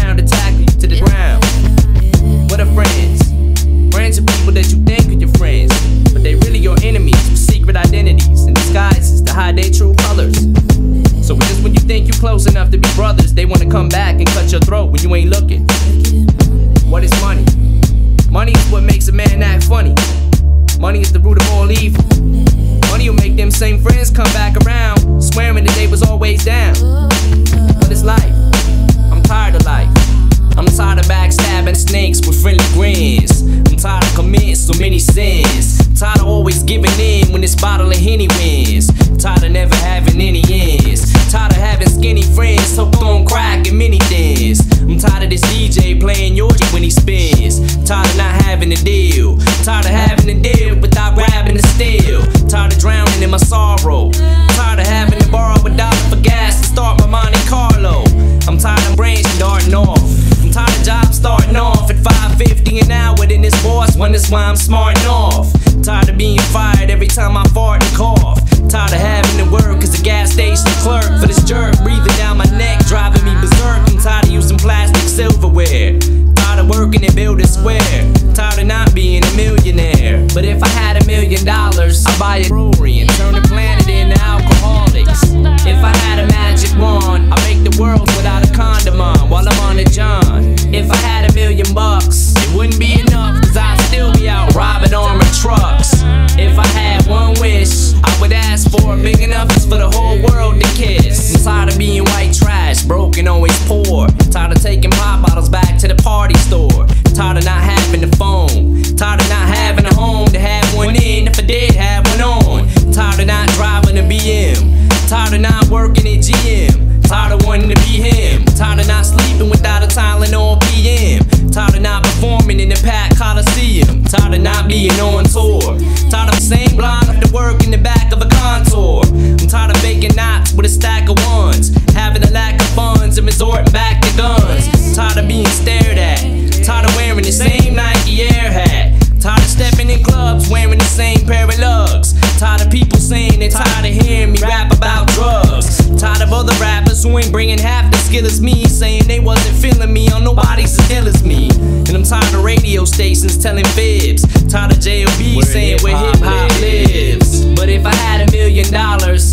to tackle you to the ground. What are friends? Friends are people that you think are your friends, but they really your enemies with secret identities and disguises to hide their true colors. So just when you think you're close enough to be brothers, they wanna come back and cut your throat when you ain't looking. What is money? Money is what makes a man act funny. Money is the root of all evil. Money will make them same friends come back around, swearing that they was always down. In when this bottle of Henny wins. Tired of never having any ends. Tired of having skinny friends hooked on crack and Mini Thins. I'm tired of this DJ playing your when he spins. Tired of not having a deal. Tired of having to deal without grabbing the steel. Tired of drowning in my sorrow. Tired of having to borrow a dollar for gas to start my Monte Carlo. I'm tired of brains darting off. I'm tired of jobs starting off at 550 an hour. Then this boss wonders why I'm smarting off. Tired of being fired every time I fart and cough. Tired of having to work as a gas station clerk for this jerk breathing down my neck, driving me berserk. I'm tired of using plastic silverware. Tired of working and Builders Square. Tired of not being a millionaire. But if I had a million dollars, I'd buy a brewery and turn the planet into alcoholics. If I had a magic wand, I'd make the world without a condom on while I'm on the John. If I had a million bucks, it wouldn't be enough, cause I'd still be out robbing armored trucks. If I had one wish, I would ask for it big enough for the whole world to kiss. I'm tired of being white trash, broken, always poor. Tired of taking people saying they're tired of hearing me rap about drugs. Tired of other rappers who ain't bringing half the skill as me, saying they wasn't feeling me on nobody's as ill as me. And I'm tired of radio stations telling fibs. Tired of JLB Where saying where hip hip-hop hop lives. But if I had a million dollars,